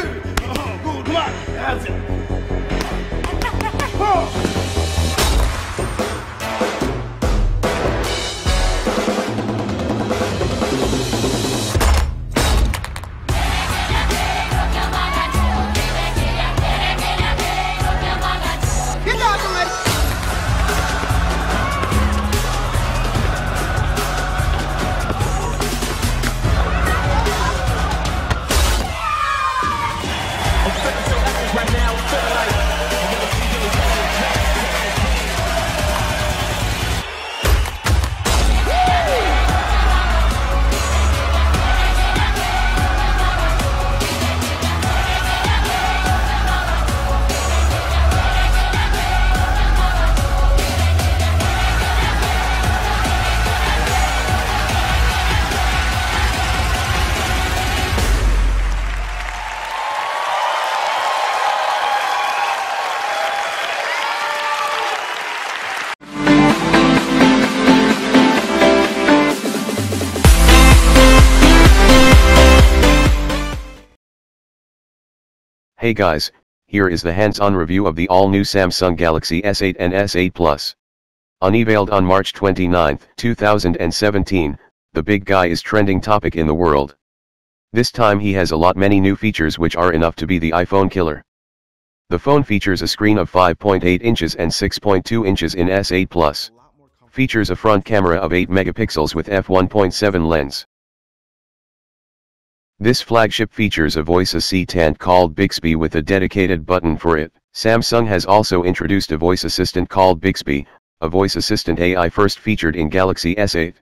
two. Oh, come on. That's it. Oh. right now, feel like Hey guys, here is the hands-on review of the all-new Samsung Galaxy S8 and S8 Plus. Unveiled on March 29, 2017, the big guy is trending topic in the world. This time he has a lot many new features which are enough to be the iPhone killer. The phone features a screen of 5.8 inches and 6.2 inches in S8 Plus. Features a front camera of 8 megapixels with f1.7 lens. This flagship features a voice assistant called Bixby with a dedicated button for it. Samsung has also introduced a voice assistant called Bixby, a voice assistant AI first featured in Galaxy S8.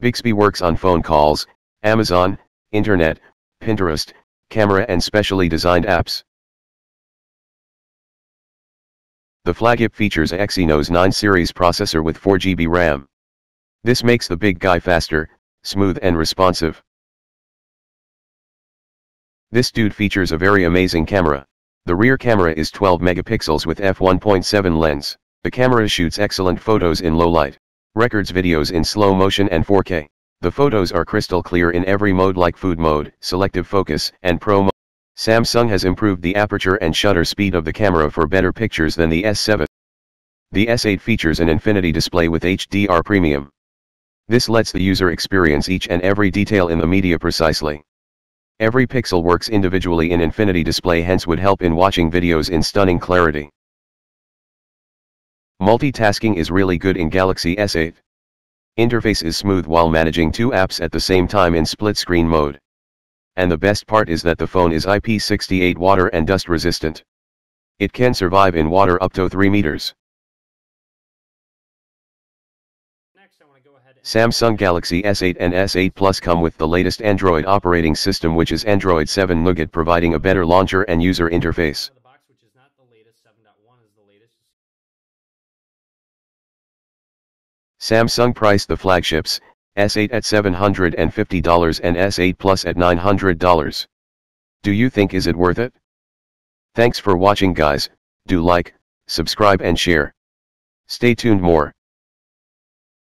Bixby works on phone calls, Amazon, Internet, Pinterest, camera and specially designed apps. The flagship features a Exynos 9 series processor with 4GB RAM. This makes the big guy faster, smooth and responsive. This dude features a very amazing camera. The rear camera is 12 megapixels with f1.7 lens. The camera shoots excellent photos in low light, records videos in slow motion and 4K. The photos are crystal clear in every mode like food mode, selective focus, and pro mode. Samsung has improved the aperture and shutter speed of the camera for better pictures than the S7. The S8 features an infinity display with HDR Premium. This lets the user experience each and every detail in the media precisely. Every pixel works individually in Infinity Display hence would help in watching videos in stunning clarity. Multitasking is really good in Galaxy S8. Interface is smooth while managing two apps at the same time in split screen mode. And the best part is that the phone is IP68 water and dust resistant. It can survive in water up to 3 meters. Samsung Galaxy S8 and S8 Plus come with the latest Android operating system which is Android 7 Nougat providing a better launcher and user interface. Samsung priced the flagships, S8 at $750 and S8 Plus at $900. Do you think is it worth it? Thanks for watching guys, do like, subscribe and share. Stay tuned more.